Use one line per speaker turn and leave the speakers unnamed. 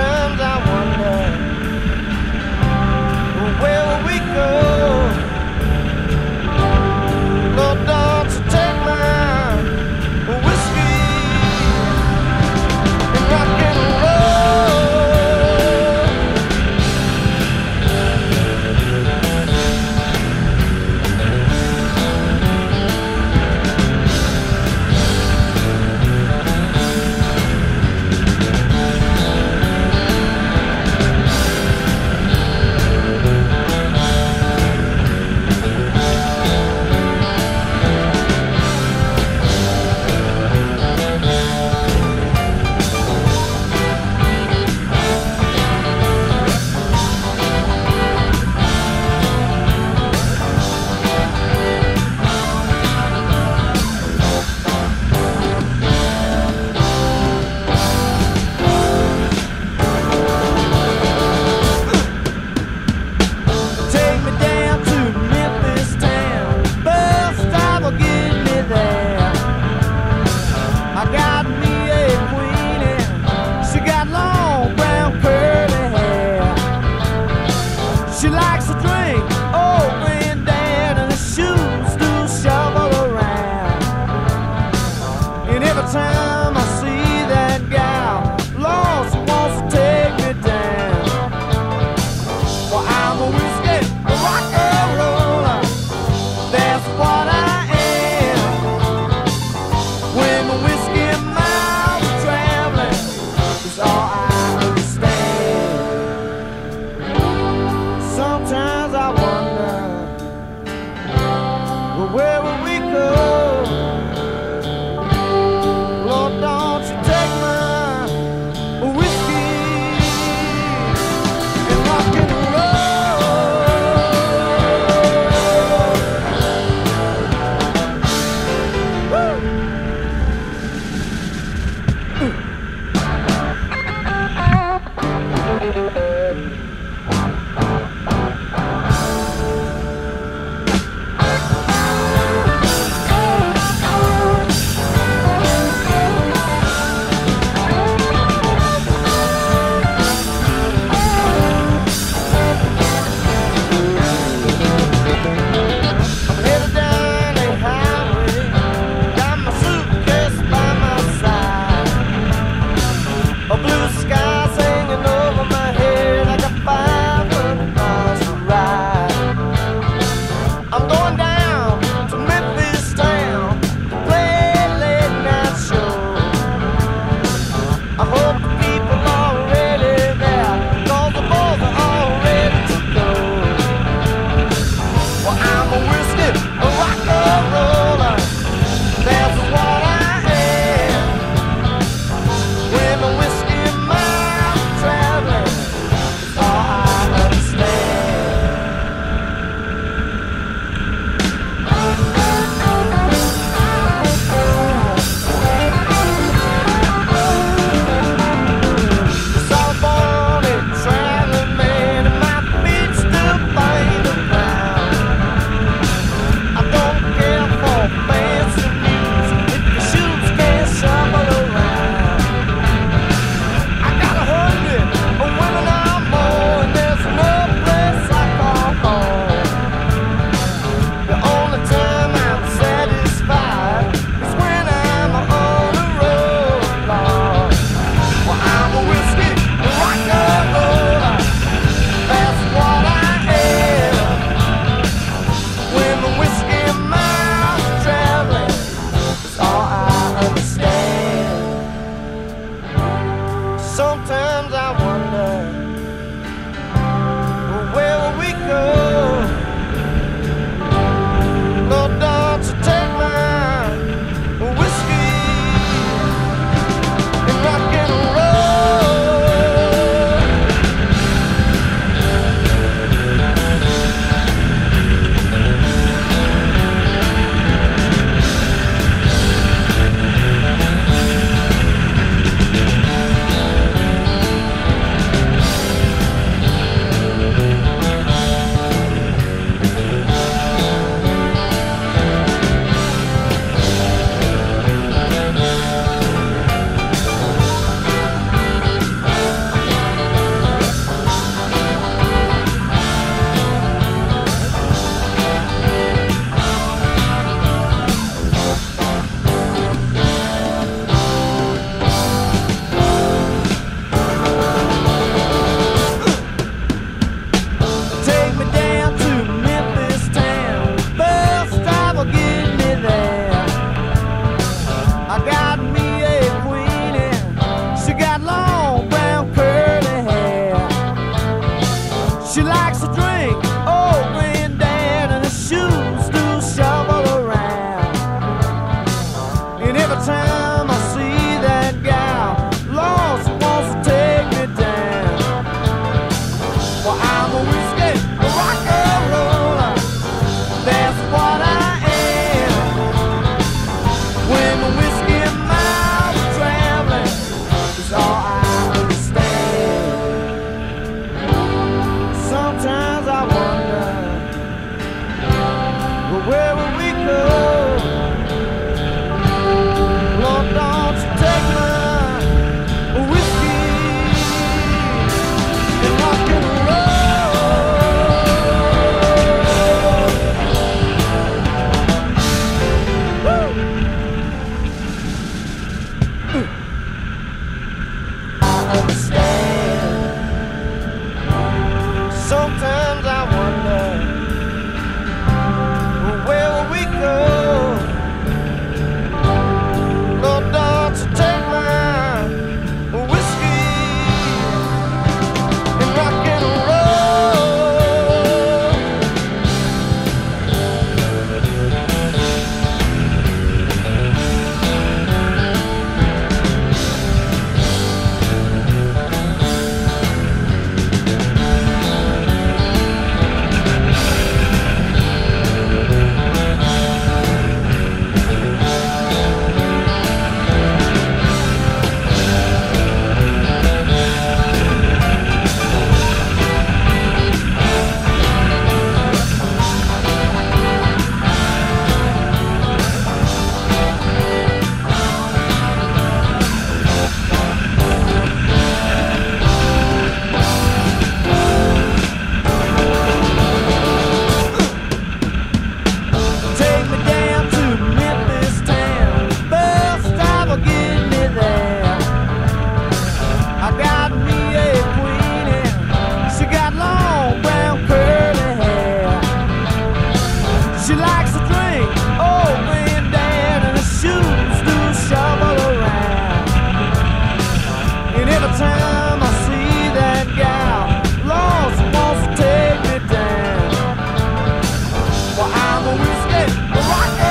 sometimes I Hey, rock